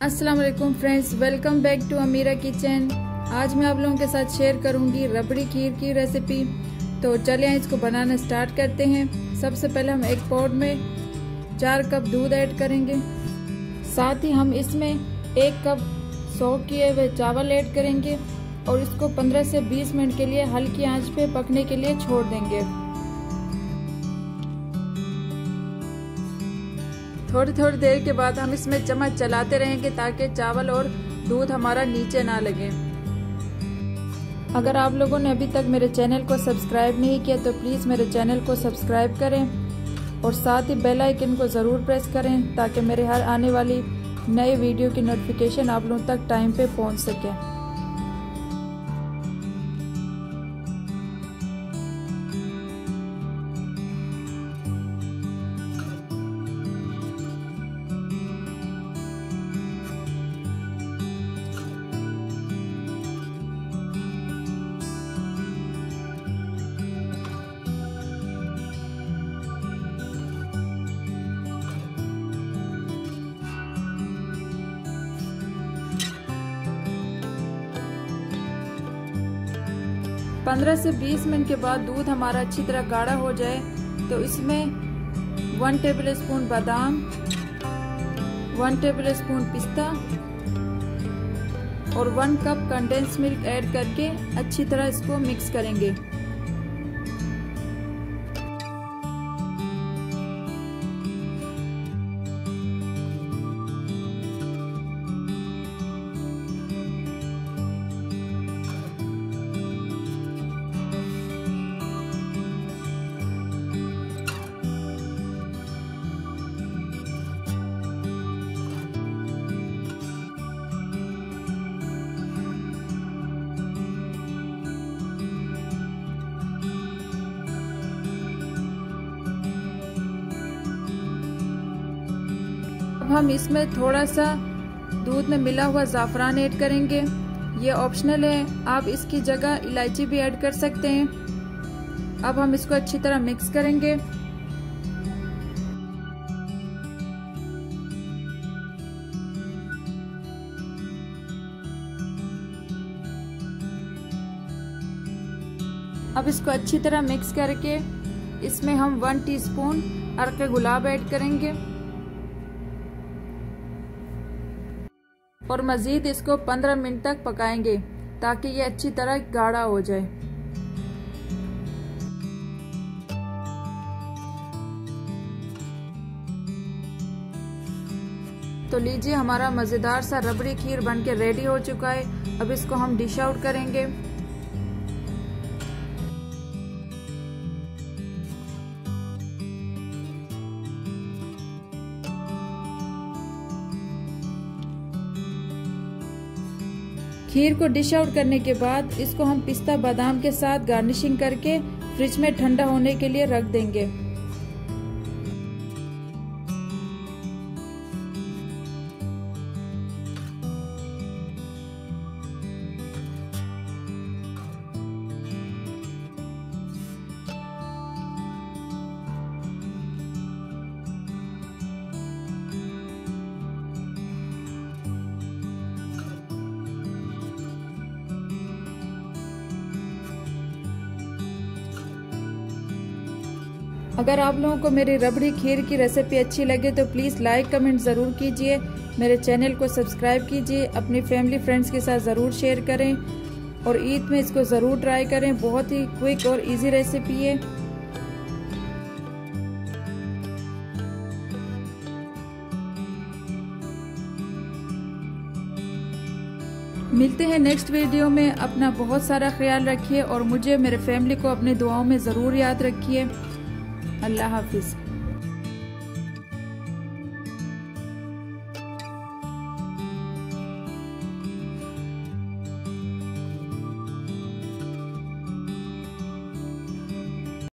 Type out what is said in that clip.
अस्सलाम वालेकुम friends welcome back to Amira kitchen आज मैं आप लोगों के साथ शेयर करूँगी रबड़ी खीर की रेसिपी तो चलिए इसको बनाना स्टार्ट करते हैं। सबसे पहले हम एक पॉट में चार कप दूध ऐड करेंगे। साथ ही हम इसमें एक कप सौ किए हुए चावल ऐड करेंगे और इसको 15 से 20 मिनट के लिए हल्की आँच पे पकने के लिए छोड़ देंगे। थोड़ी थोड़ी देर के बाद हम इसमें चम्मच चलाते रहेंगे ताकि चावल और दूध हमारा नीचे ना लगे। अगर आप लोगों ने अभी तक मेरे चैनल को सब्सक्राइब नहीं किया तो प्लीज़ मेरे चैनल को सब्सक्राइब करें और साथ ही बेल आइकन को ज़रूर प्रेस करें ताकि मेरे हर आने वाली नए वीडियो की नोटिफिकेशन आप लोगों तक टाइम पे पहुँच सके। पंद्रह से बीस मिनट के बाद दूध हमारा अच्छी तरह गाढ़ा हो जाए तो इसमें वन टेबल स्पून बादाम वन टेबल स्पून पिस्ता और one cup condense milk add करके अच्छी तरह इसको मिक्स करेंगे। अब हम इसमें थोड़ा सा दूध में मिला हुआ ज़ाफ़रान ऐड करेंगे। ये ऑप्शनल है। आप इसकी जगह इलायची भी ऐड कर सकते हैं। अब हम इसको अच्छी तरह मिक्स करेंगे। अब इसको अच्छी तरह मिक्स करके इसमें हम वन टीस्पून अरक गुलाब ऐड करेंगे। और मज़ीद इसको 15 मिनट तक पकाएँगे ताकि ये अच्छी तरह गाढ़ा हो जाए। तो लीजिए हमारा मज़ेदार सा रबड़ी खीर बनके रेडी हो चुका है। अब इसको हम डिश आउट करेंगे। खीर को डिश आउट करने के बाद इसको हम पिस्ता बादाम के साथ गार्निशिंग करके फ्रिज में ठंडा होने के लिए रख देंगे। अगर आप लोगों को मेरी रबड़ी खीर की रेसिपी अच्छी लगे तो प्लीज़ लाइक कमेंट ज़रूर कीजिए। मेरे चैनल को सब्सक्राइब कीजिए। अपनी फैमिली फ्रेंड्स के साथ ज़रूर शेयर करें और ईद में इसको ज़रूर ट्राई करें। बहुत ही क्विक और इजी रेसिपी है। मिलते हैं नेक्स्ट वीडियो में। अपना बहुत सारा ख्याल रखिए और मुझे, मेरे फैमिली को अपने दुआओं में ज़रूर याद रखिए। अल्लाह हाफिज़।